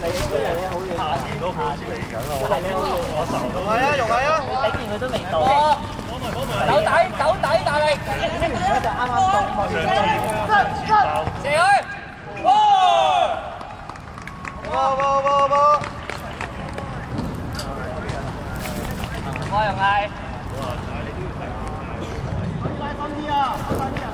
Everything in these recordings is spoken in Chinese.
你嗰日咧好远，下次都好似嚟紧咯。嗰日咧好远，我受到。系啊，用系啊！你顶完佢都未到。走底，走底，大力！而家就啱啱到，射去！哇！哇哇哇！我又系。你嗰日咧好远，下次都好似嚟紧咯。嗰日咧好远，我受到。系啊，用系啊！你顶完佢都未到。走底，走底，大力！而家就啱啱到，射去！哇！哇哇哇！我又系。快翻啲啊！快啲人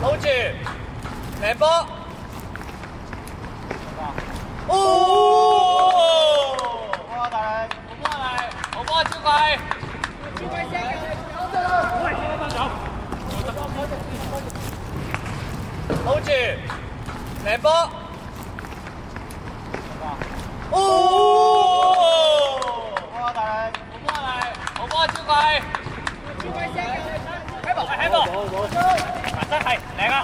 好住，靚波。哦！哇，大力，好波啊你，好波啊超貴。好住，靚波。哦！哇，大力，好波啊你，好波啊超貴。喺度，喺度。埋身係，靚啊！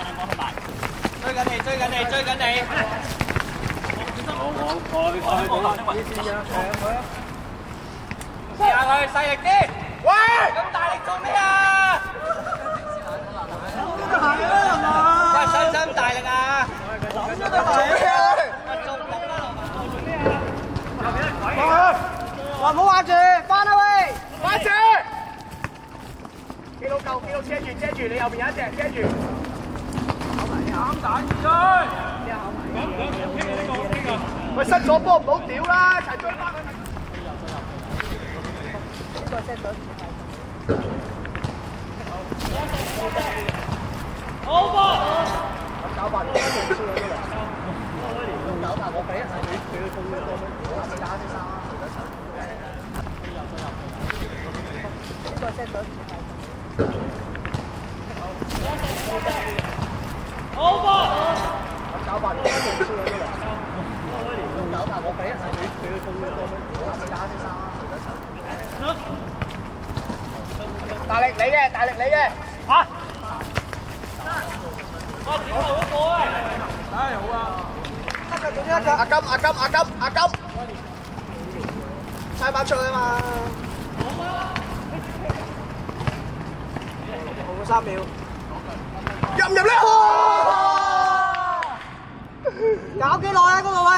追緊你，追緊你，追緊你。試下佢，細力啲。喂！咁大力做咩啊？喂，使唔使咁大力啊？話唔好掛住，翻啦喂！掛住！記錄夠，記錄車住，車住，你右邊有一隻，車住。啱打追！喂，失咗波唔好屌啦，一齊追翻佢。好波！咁搞法，搞法我俾一下你，佢佢佢我話你打啲衫，呢個 set 咗。好波！咁搞法，搞法我大力你嘅，大力你嘅，吓！我点头嗰个啊！唉，好啊！阿金，阿金，阿金，阿金，猜翻出去啊嘛！好三秒，入唔入咧？搞几耐啊？嗰个位？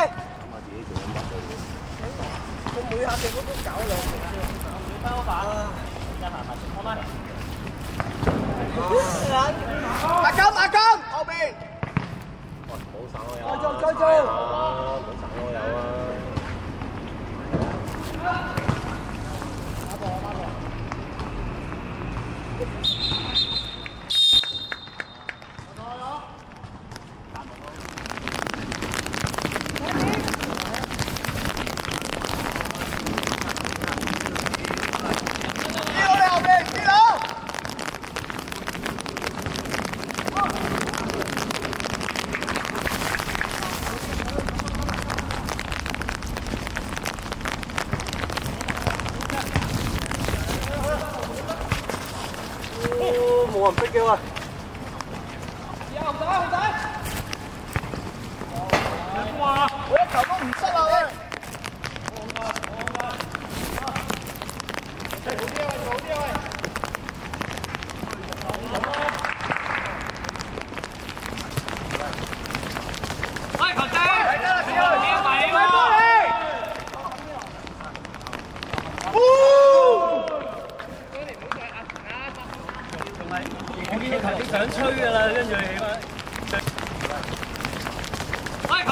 我每下射都都搞两条，翻嗰把啦，而家行埋先，好吗？阿金，阿金，后边。再做，再做。你 我唔識嘅喎！有仔！有仔！有！你話！我一球都唔識啊！你！想吹越啦，跟住你啦。喂，